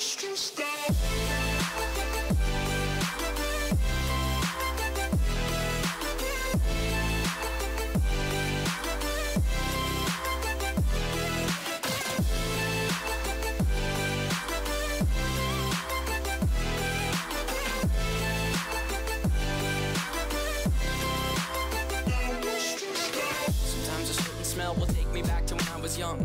Sometimes a certain smell will take me back to when I was young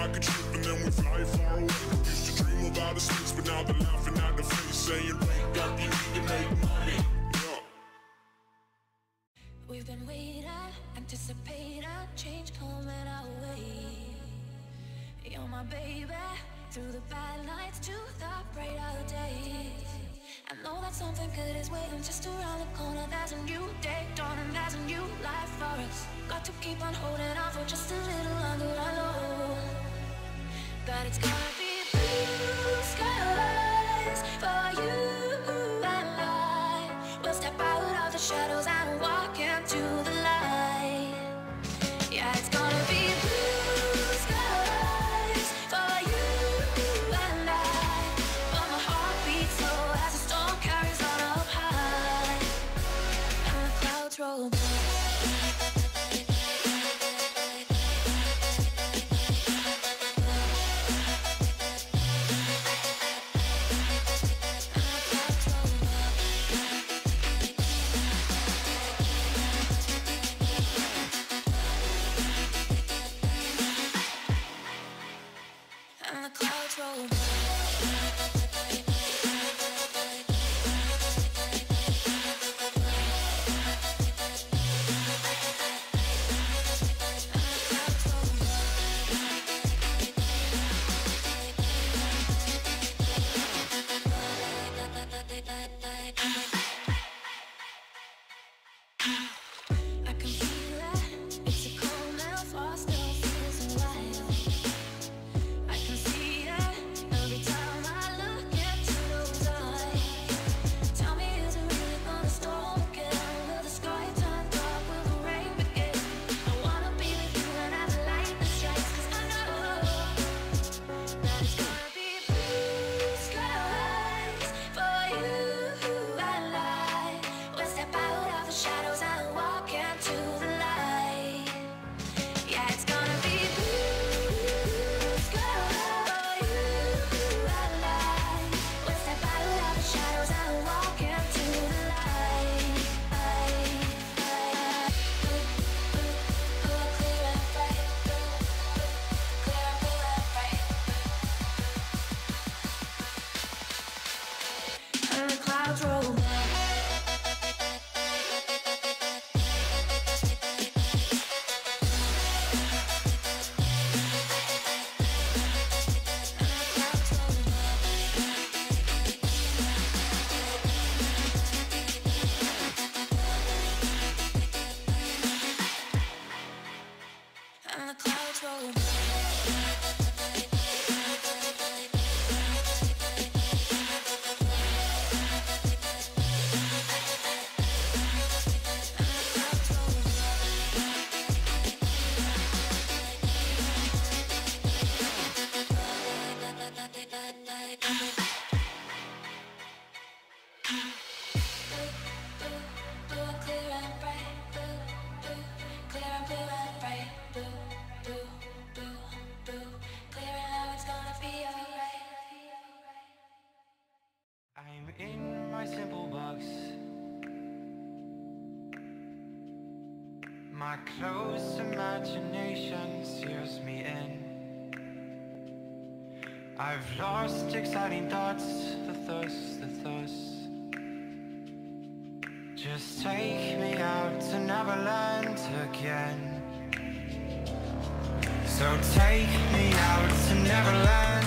rocket ship and then we fly far away. Used to dream of outer space, but now they're laughing at the face, saying, wake up, you need to make money. Yeah. We've been waiting, anticipating change coming our way. You're my baby, through the bad nights to the brighter days. I know that something good is waiting just around the corner. There's a new day dawning, there's a new life for us. Got to keep on holding on for just a little longer. I know that it's gonna clouds roll by. Let's go. My close imagination sears me in. I've lost exciting thoughts, the thirst, the thirst. Just take me out to Neverland again. So take me out to Neverland